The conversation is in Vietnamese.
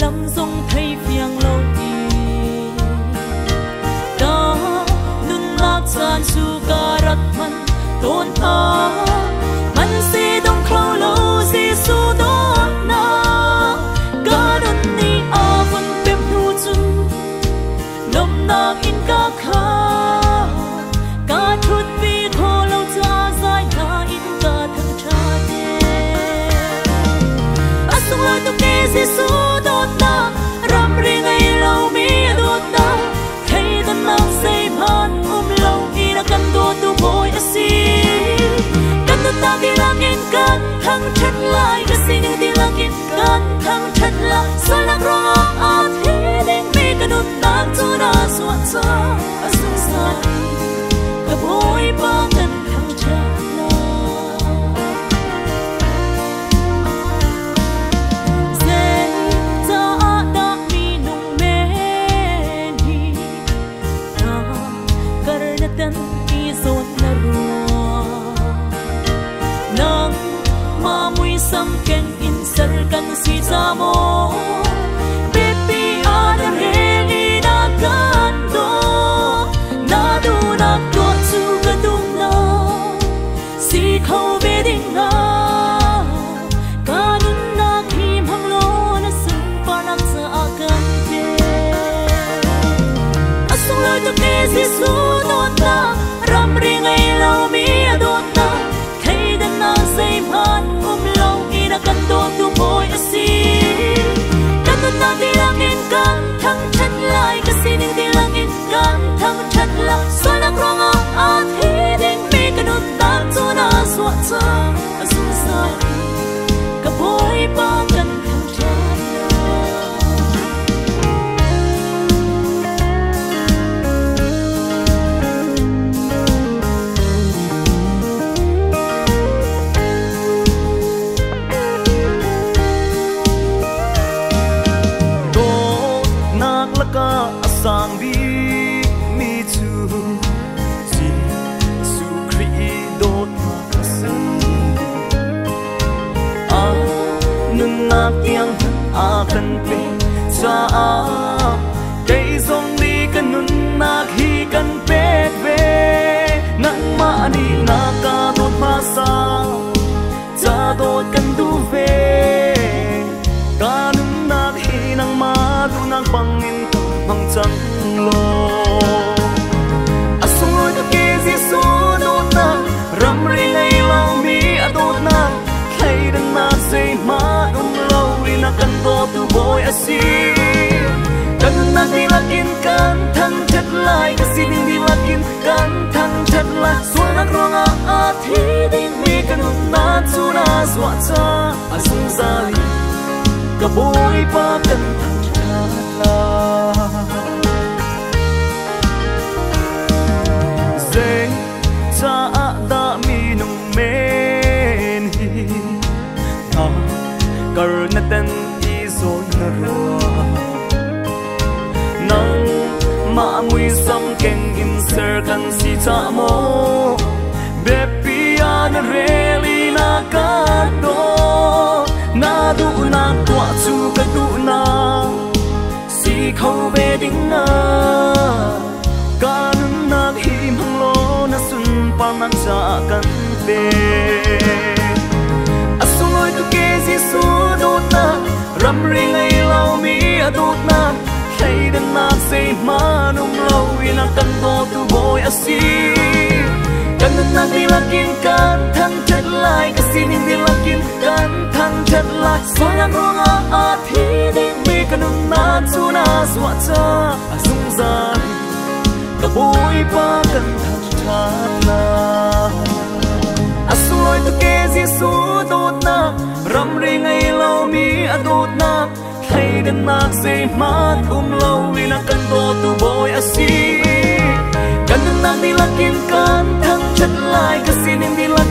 lắm dung thấy phiang lâu đi đó nâng lát gian su ca rắt thân, tôn thao kan thang chat lai ka sing di lakin kan thang chat la salak ro a thi ding mi ka nu na tu na suat sa asu sa mamuy sam ken insar kan si zamo Baby ana reli na kando na du na ko su ka du na si khâu về ding na kanun na khi mang lo na sum pa nak sa akan te asung lo to ke si su ram ri ai tiếng a cần pe cha a cây sông đi cần nun na khi cần pe về nắng mà đi na ca đốt ma sa. Cha do cần du về ca kanum na khi nắng ma du nắng bằng kan thang chat lai xuôi nak rong a thì thi ding mi kan na chu na swa cha asung zali ka boy pa kan thang chat la Zay cha a da mi nung men hi. Ta kar na tan i zo na ro ser si cha mo Bepi an reli na ka to na du na kwa chu ka du na si khâu về đỉnh na kanun na hi hang lo na sun pa man cha kan pe asuloi tu ke ji su do ta ram ring boy a si kan na di lakin kan thang chat lai ka si ning di lakin kan thang chat lai. So na rong a a thi ding mi kan na tuna na swa cha. À, a zan ka pa kan thang chat à, la Asuloi tu ke Giêsu đốt na. Ram ri ngay lau mi à, adot na. Thay den nak se mat um lau vì na kan do tu boy asih đi kan nak di thăng kan thang chat lai ka đi. di